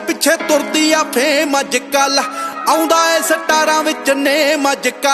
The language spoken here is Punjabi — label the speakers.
Speaker 1: ਦੇ ਪਿੱਛੇ ਤੁਰਦੀ ਆ ਫੇਮ ਅੱਜ ਕੱਲ ਆਉਂਦਾ ਏ ਸਟਾਰਾਂ ਵਿੱਚ ਨੇਮ ਅੱਜ ਕੱਲ੍ਹ।